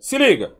Se liga.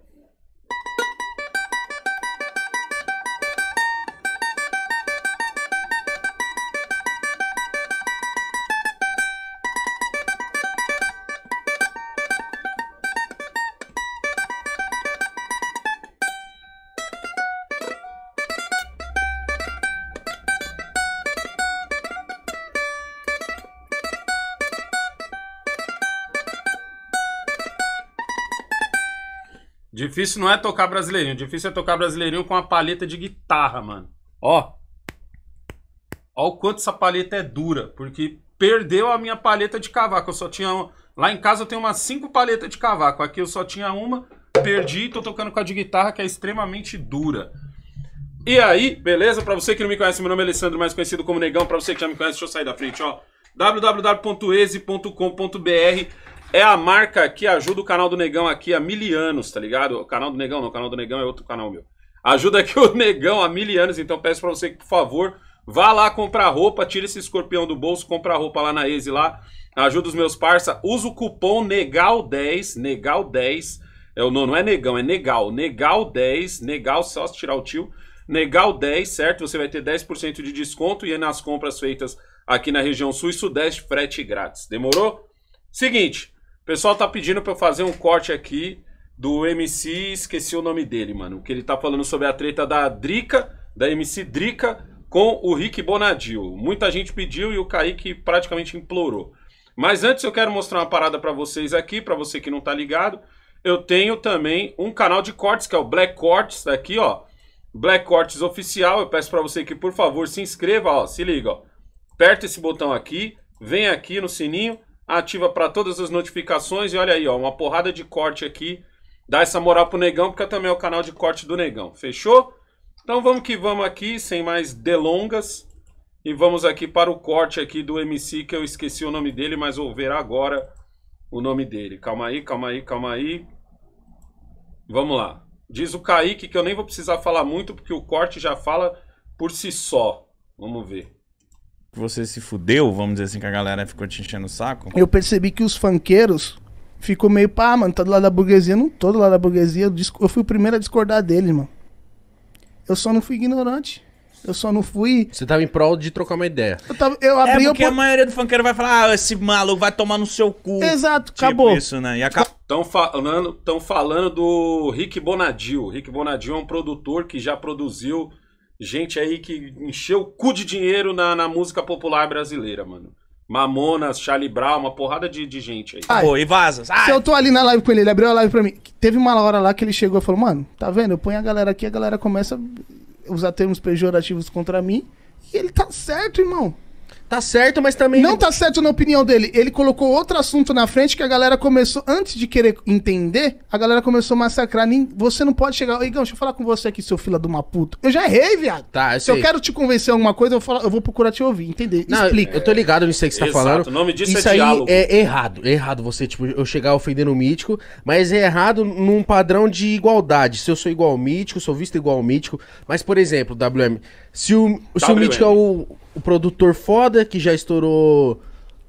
Difícil não é tocar brasileirinho, difícil é tocar brasileirinho com uma palheta de guitarra, mano. Ó. Ó o quanto essa palheta é dura, porque perdeu a minha palheta de cavaco. Eu só tinha. um- Lá em casa eu tenho umas cinco palhetas de cavaco. Aqui eu só tinha uma, perdi e tô tocando com a de guitarra que é extremamente dura. E aí, beleza? Pra você que não me conhece, meu nome é Alessandro, mais conhecido como Negão. Pra você que já me conhece, deixa eu sair da frente, ó. www.eze.com.br é a marca que ajuda o canal do Negão aqui há mil anos, tá ligado? O canal do Negão não, o canal do Negão é outro canal meu. Ajuda aqui o Negão há mil anos, então peço pra você que, por favor, vá lá comprar roupa, tira esse escorpião do bolso, compra roupa lá na Eze lá. Ajuda os meus parça, usa o cupom NEGAL10, NEGAL10, é o não, é negão, é negal, negal10, negal só se tirar o tio, negal10, certo? Você vai ter 10% de desconto e é nas compras feitas aqui na região sul e sudeste, frete grátis. Demorou? Seguinte, pessoal tá pedindo pra eu fazer um corte aqui do MC, esqueci o nome dele, mano, que ele tá falando sobre a treta da Drica, da MC Drica com o Rick Bonadio. Muita gente pediu e o Kaique praticamente implorou. Mas antes eu quero mostrar uma parada pra vocês aqui, pra você que não tá ligado. Eu tenho também um canal de cortes, que é o Black Cortes, tá aqui, ó. Black Cortes Oficial. Eu peço pra você que, por favor, se inscreva, ó. Se liga, ó. Aperta esse botão aqui, vem aqui no sininho, ativa pra todas as notificações e olha aí, ó, uma porrada de corte aqui. Dá essa moral pro Negão, porque também é o canal de corte do Negão. Fechou? Então vamos que vamos aqui, sem mais delongas. E vamos aqui para o corte aqui do MC, que eu esqueci o nome dele, mas vou ver agora o nome dele. Calma aí, calma aí, calma aí. Vamos lá. Diz o Kaique que eu nem vou precisar falar muito, porque o corte já fala por si só. Vamos ver. Você se fudeu, vamos dizer assim, que a galera ficou te enchendo o saco? Eu percebi que os funkeiros ficou meio pá, mano, tá do lado da burguesia. Não tô do lado da burguesia. Eu, eu fui o primeiro a discordar deles, mano. Eu só não fui ignorante. Eu só não fui. Você tava em prol de trocar uma ideia. Eu, tava, eu É abri porque o. a maioria do funkeiro vai falar, ah, esse maluco vai tomar no seu cu. Exato, Tipo acabou. isso, né? E acaba... Estão falando, tão falando do Rick Bonadio. Rick Bonadio é um produtor que já produziu gente aí que encheu o cu de dinheiro na, na música popular brasileira, mano. Mamonas, Charlie Brown, uma porrada de, de gente aí. Ai. Pô, e vaza. Ah, Se eu tô ali na live com ele, ele abriu a live pra mim. Teve uma hora lá que ele chegou e falou, mano, tá vendo? Eu ponho a galera aqui, a galera começa a usar termos pejorativos contra mim. E ele tá certo, irmão. Tá certo, mas também. Não tá certo na opinião dele. Ele colocou outro assunto na frente que a galera começou, antes de querer entender, a galera começou a massacrar. Nem, você não pode chegar. Igão, deixa eu falar com você aqui, seu filho de uma puta. Eu já errei, viado. Tá, eu Se eu sei. quero te convencer em alguma coisa, eu vou, falar- eu vou procurar te ouvir, entender. Não, Explica. eu tô ligado nisso aí que você tá Exato, falando. o nome disso é Isso aí diálogo. é errado. É errado você, tipo, eu chegar ofendendo o mítico, mas é errado num padrão de igualdade. Se eu sou igual ao mítico, sou visto igual ao mítico. Mas, por exemplo, WM, se o, se o mítico é o, o produtor foda que já estourou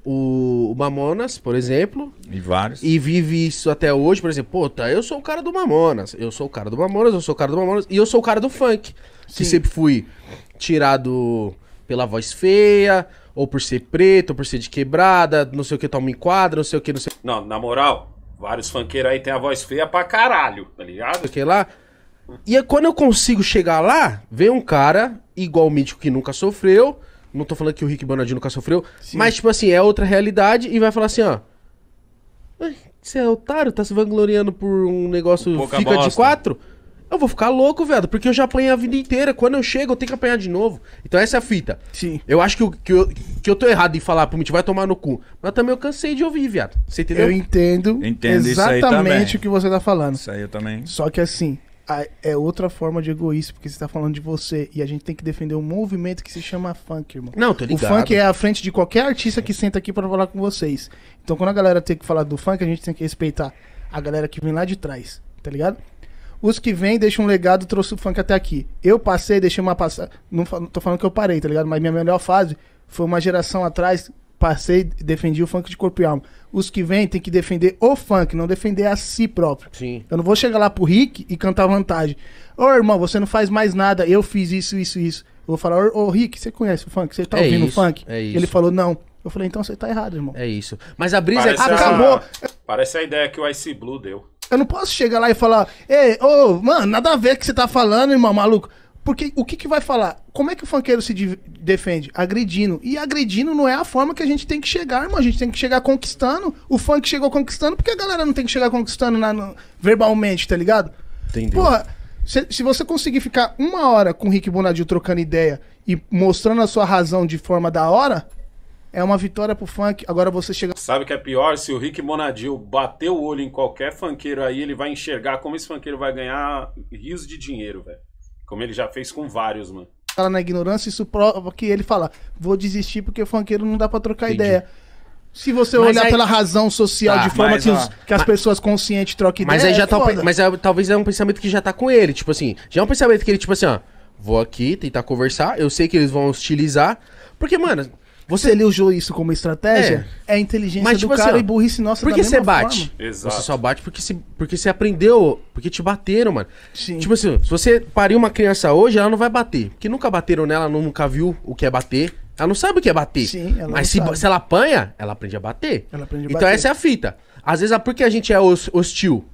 o, o Mamonas, por exemplo, E vários. e vive isso até hoje, por exemplo, pô, tá, eu sou o cara do Mamonas, eu sou o cara do Mamonas, eu sou o cara do Mamonas, e eu sou o cara do funk. Que sempre fui tirado pela voz feia, ou por ser preto, ou por ser de quebrada, não sei o que toma em quadra, não sei o que, não sei Não, na moral, vários funkeiros aí tem a voz feia pra caralho, tá ligado? o que lá. E aí, quando eu consigo chegar lá, vem um cara igual o Mítico que nunca sofreu, não tô falando que o Rick Bonadinho nunca sofreu, mas tipo assim, é outra realidade, e vai falar assim, ó. "Ai, Você é otário, tá se vangloriando por um negócio Pouca fica de bosta." quatro? Eu vou ficar louco, velho, porque eu já apanhei a vida inteira. Quando eu chego, eu tenho que apanhar de novo. Então essa é a fita. Sim. Eu acho que, eu- que, eu, que eu tô errado em falar pro Mítico, vai tomar no cu. Mas também eu cansei de ouvir, viado. Você entendeu? Eu entendo, Entendo isso aí exatamente também. o que você tá falando. Isso aí eu também. Só que assim, é outra forma de egoísmo, porque você tá falando de você. E a gente tem que defender um movimento que se chama funk, irmão. Não, tô O ligado. funk é à frente de qualquer artista que senta aqui pra falar com vocês. Então quando a galera tem que falar do funk, a gente tem que respeitar a galera que vem lá de trás, tá ligado? Os que vêm deixam um legado, trouxe o funk até aqui. Eu passei, deixei uma passada. Não tô falando que eu parei, tá ligado? Mas minha melhor fase foi uma geração atrás, passei, defendi o funk de corpo e alma. Os que vêm tem que defender o funk, não defender a si próprio. Sim. Eu não vou chegar lá pro Rick e cantar vantagem. Ô, irmão, você não faz mais nada, eu fiz isso, isso, isso. Eu vou falar, ô, ô, Rick, você conhece o funk? Você tá É ouvindo o isso, funk? é isso. Ele falou, não. Eu falei, então você tá errado, irmão. É isso. Mas a brisa é que. Parece, acabou. A, parece a ideia que o Ice Blue deu. Eu não posso chegar lá e falar, ei, ô, mano, nada a ver com o que você tá falando, irmão, maluco. Porque o que que vai falar? Como é que o funkeiro se defende? Agredindo. E agredindo não é a forma que a gente tem que chegar, irmão. A gente tem que chegar conquistando. O funk chegou conquistando, porque a galera não tem que chegar conquistando na- no- verbalmente, tá ligado? Entendeu? Porra, se, se você conseguir ficar uma hora com o Rick Bonadil trocando ideia e mostrando a sua razão de forma da hora, é uma vitória pro funk. Agora você chega Sabe o que é pior? Se o Rick Bonadil bater o olho em qualquer funkeiro aí, ele vai enxergar como esse funkeiro vai ganhar rios de dinheiro, velho. Como ele já fez com vários, mano. lá na ignorância, isso prova que ele fala, vou desistir porque funkeiro não dá pra trocar Entendi. ideia. Se você Mas olhar aí- pela razão social Tá, de forma mas, que, os- que as pessoas conscientes trocam ideia, Mas aí já é tá. Mas é- talvez é um pensamento que já tá com ele. Tipo assim, já é um pensamento que ele, tipo assim, ó. Vou aqui tentar conversar. Eu sei que eles vão hostilizar. Porque, mano, Você ele usou isso como estratégia, é, inteligência Mas, do tipo cara assim, ó, e burrice nossa por que você bate? forma. Exato. Você só bate porque, se, porque você aprendeu. Porque te bateram, mano. Sim. Tipo assim, se você parir uma criança hoje, ela não vai bater. Porque nunca bateram nela, nunca viu o que é bater. Ela não sabe o que é bater. Sim, ela não Mas se, sabe. se ela apanha, ela aprende a bater. Ela aprende a então bater. essa é a fita. Às vezes, é porque a gente é hos- hostil.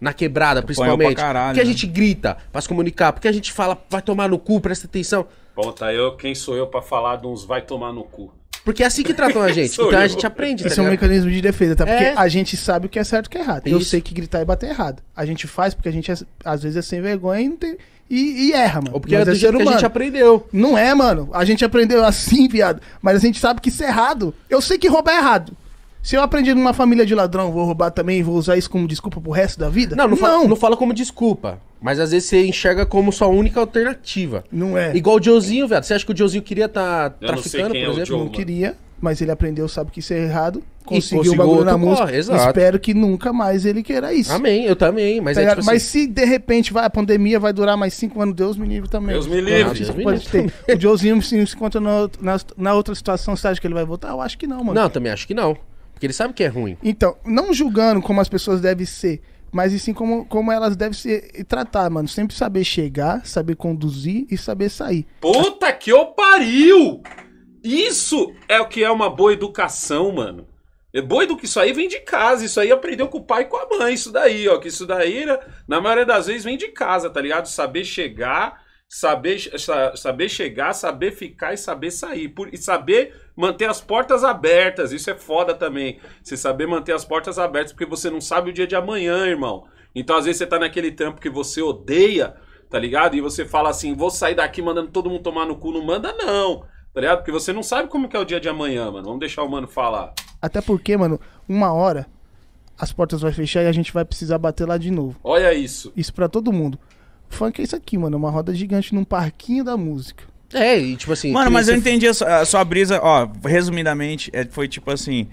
Na quebrada, principalmente. pra caralho, porque a né? gente grita pra se comunicar. Porque a gente fala, vai tomar no cu, presta atenção. Bom, tá eu, quem sou eu pra falar de uns vai tomar no cu? Porque é assim que tratam a gente. Então a eu. gente aprende, tá Esse é um mecanismo de defesa, tá? Porque É. a gente sabe o que é certo e o que é errado. Eu Isso. sei que gritar e bater é errado. A gente faz porque a gente, é- às vezes, é sem vergonha e, não tem- e- e erra, mano. Ou porque Nós é do é jeito ser que a humano. gente aprendeu. Não é, mano. A gente aprendeu assim, viado. Mas a gente sabe que isso é errado. Eu sei que roubar é errado. Se eu aprendi numa família de ladrão, vou roubar também e vou usar isso como desculpa pro resto da vida? Não, não, não. Fala, não fala como desculpa. Mas às vezes você enxerga como sua única alternativa. Não é. Igual o Joezinho, velho. Você acha que o Joezinho queria estar Eu não sei traficando, quem por é o exemplo? Joe. Não queria, mas ele aprendeu, sabe que isso é errado. Conseguiu conseguiu o bagulho na música. corre, exato. Espero que nunca mais ele queira isso. Amém, eu também. Mas Tá é tipo mas assim, se de repente vai, a pandemia vai durar mais cinco anos, Deus me livre também. Deus me Ah, livre. isso Deus me pode ter. O Joezinho se encontra na, outra- na, na outra situação, você acha que ele vai voltar? Eu acho que não, mano. Não, também acho que não. Porque ele sabe que é ruim. Então, não julgando como as pessoas devem ser, mas e sim como, como elas devem ser tratar, mano. Sempre saber chegar, saber conduzir e saber sair. Puta que eu pariu! Isso é o que é uma boa educação, mano. É boa educação. Isso aí vem de casa. Isso aí aprendeu com o pai e com a mãe. Isso daí, ó. Que isso daí, né, na maioria das vezes, vem de casa, tá ligado? Saber chegar, saber, sa- saber chegar, saber ficar e saber sair. Por- e saber manter as portas abertas. Isso é foda também. Você saber manter as portas abertas, porque você não sabe o dia de amanhã, irmão. Então, às vezes, você tá naquele trampo que você odeia, tá ligado? E você fala assim, vou sair daqui mandando todo mundo tomar no cu. Não manda, não. Tá ligado? Porque você não sabe como que é o dia de amanhã, mano. Vamos deixar o mano falar. Até porque, mano, uma hora as portas vão fechar e a gente vai precisar bater lá de novo. Olha isso. Isso pra todo mundo. Funk é isso aqui, mano. é Uma roda gigante num parquinho da música. É, e tipo assim. Mano, mas eu entendi a sua, a sua brisa, ó, resumidamente, é, foi tipo assim,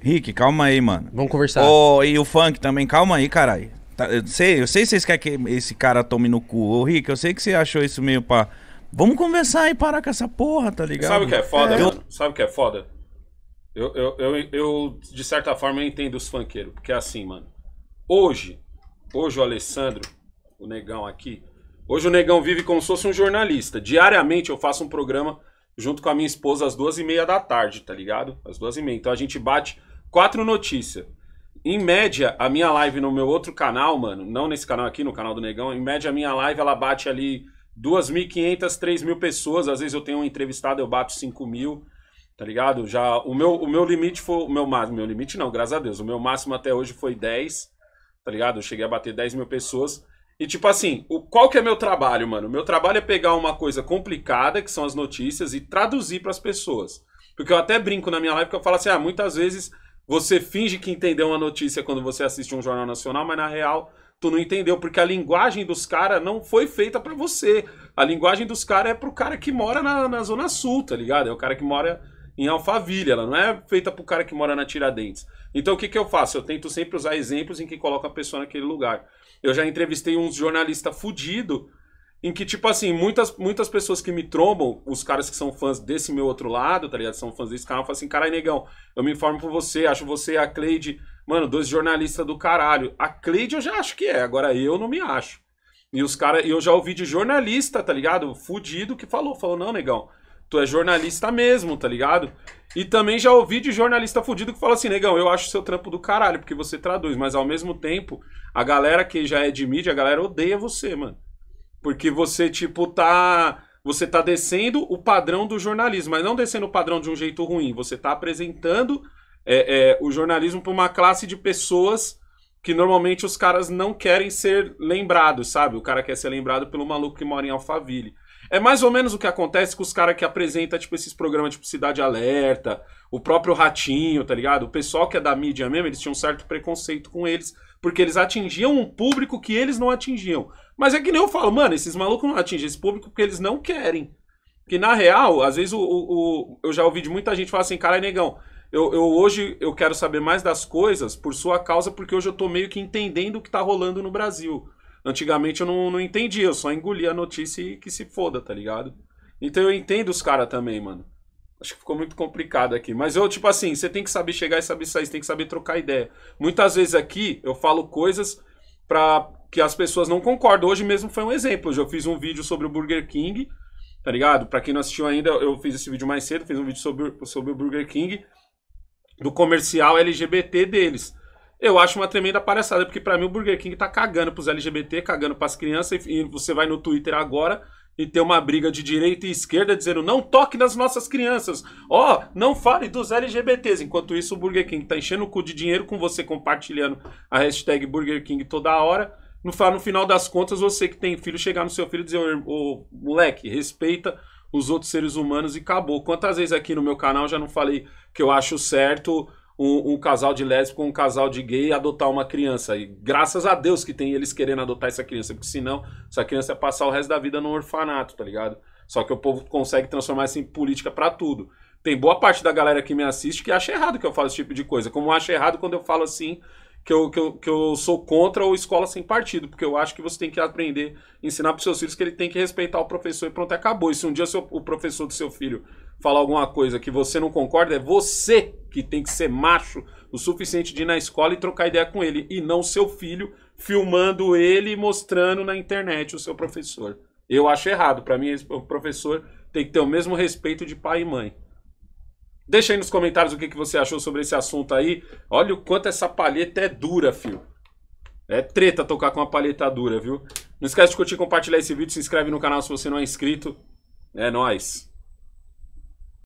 Rick, calma aí, mano. Vamos conversar. Ô, e o funk também, calma aí, caralho. Tá, eu sei, eu sei que vocês querem que esse cara tome no cu. Ô, Rick, eu sei que você achou isso meio pá. Vamos conversar e parar com essa porra, tá ligado? Sabe o que é foda, É. mano? Sabe o que é foda? Eu, eu, eu, eu, de certa forma, eu entendo os funkeiros. Porque é assim, mano. Hoje, hoje o Alessandro, o negão aqui, hoje o negão vive como se fosse um jornalista. Diariamente eu faço um programa junto com a minha esposa às duas e meia da tarde, tá ligado? Às duas e meia. Então a gente bate quatro notícias. Em média, a minha live no meu outro canal, mano, não nesse canal aqui, no canal do Negão, em média a minha live ela bate ali 2.500, 3.000 pessoas. Às vezes eu tenho um entrevistado, eu bato 5 mil, tá ligado? Já o meu, o meu limite foi o meu máximo, meu limite não, graças a Deus. O meu máximo até hoje foi 10, tá ligado? Eu cheguei a bater 10 mil pessoas. E tipo assim, o, qual que é meu trabalho, mano? Meu trabalho é pegar uma coisa complicada, que são as notícias, e traduzir pras pessoas. Porque eu até brinco na minha live que eu falo assim, ah, muitas vezes você finge que entendeu uma notícia quando você assiste um jornal nacional, mas na real tu não entendeu, porque a linguagem dos caras não foi feita pra você. A linguagem dos caras é pro cara que mora na, na Zona Sul, tá ligado? É o cara que mora em Alphaville, ela não é feita pro cara que mora na Tiradentes. Então o que, que eu faço? Eu tento sempre usar exemplos em que coloca a pessoa naquele lugar. Eu já entrevistei uns jornalista fudido em que, tipo assim, muitas, muitas pessoas que me trombam, os caras que são fãs desse meu outro lado, tá ligado? São fãs desse canal, falam assim, caralho, negão, eu me informo por você, acho você a Cleide, mano, dois jornalistas do caralho. A Cleide eu já acho que é, agora eu não me acho. E os caras, eu já ouvi de jornalista, tá ligado? Fudido que falou, falou, não, negão, tu é jornalista mesmo, tá ligado? E também já ouvi de jornalista fudido que fala assim, negão, eu acho seu trampo do caralho, porque você traduz, mas ao mesmo tempo, a galera que já é de mídia, a galera odeia você, mano. Porque você, tipo, tá. Você tá descendo o padrão do jornalismo, mas não descendo o padrão de um jeito ruim. Você tá apresentando é, é, o jornalismo para uma classe de pessoas que normalmente os caras não querem ser lembrados, sabe? O cara quer ser lembrado pelo maluco que mora em Alphaville. É mais ou menos o que acontece com os caras que apresentam, tipo, esses programas tipo Cidade Alerta, o próprio Ratinho, tá ligado? O pessoal que é da mídia mesmo, eles tinham um certo preconceito com eles, porque eles atingiam um público que eles não atingiam. Mas é que nem eu falo, mano, esses malucos não atingem esse público porque eles não querem. Que na real, às vezes o, o, o eu já ouvi de muita gente falar assim, cara, negão, eu, eu, hoje eu quero saber mais das coisas por sua causa, porque hoje eu tô meio que entendendo o que tá rolando no Brasil. Antigamente eu não, não entendia, eu só engolia a notícia e que se foda, tá ligado? Então eu entendo os caras também, mano. Acho que ficou muito complicado aqui. Mas eu, tipo assim, você tem que saber chegar e saber sair, você tem que saber trocar ideia. Muitas vezes aqui eu falo coisas pra que as pessoas não concordam. Hoje mesmo foi um exemplo. Hoje eu fiz um vídeo sobre o Burger King, tá ligado? Pra quem não assistiu ainda, eu fiz esse vídeo mais cedo, fiz um vídeo sobre, sobre o Burger King, do comercial LGBT deles. Eu acho uma tremenda palhaçada, porque para mim o Burger King tá cagando pros LGBT, cagando pras crianças, e você vai no Twitter agora e tem uma briga de direita e esquerda dizendo não toque nas nossas crianças, ó, oh, não fale dos LGBTs. Enquanto isso, o Burger King tá enchendo o cu de dinheiro com você compartilhando a hashtag Burger King toda hora no, no final das contas, você que tem filho, chegar no seu filho e dizer, ô, moleque, respeita os outros seres humanos e acabou. Quantas vezes aqui no meu canal já não falei que eu acho certo um, um, casal de lésbico um casal de gay adotar uma criança. E graças a Deus que tem eles querendo adotar essa criança, porque senão essa criança ia passar o resto da vida no orfanato, tá ligado? Só que o povo consegue transformar isso em política para tudo. Tem boa parte da galera que me assiste que acha errado que eu falo esse tipo de coisa. Como acha errado quando eu falo assim que eu, que, eu, que eu sou contra o escola sem partido, porque eu acho que você tem que aprender, ensinar para seus filhos que ele tem que respeitar o professor e pronto, acabou. E se um dia seu, o professor do seu filho falar alguma coisa que você não concorda, é você que tem que ser macho o suficiente de ir na escola e trocar ideia com ele, e não seu filho filmando ele e mostrando na internet o seu professor. Eu acho errado. Para mim, o professor tem que ter o mesmo respeito de pai e mãe. Deixa aí nos comentários o que, que você achou sobre esse assunto aí. Olha o quanto essa palheta é dura, fio. É treta tocar com uma palheta dura, viu? Não esquece de curtir compartilhar esse vídeo. Se inscreve no canal se você não é inscrito. É nóis.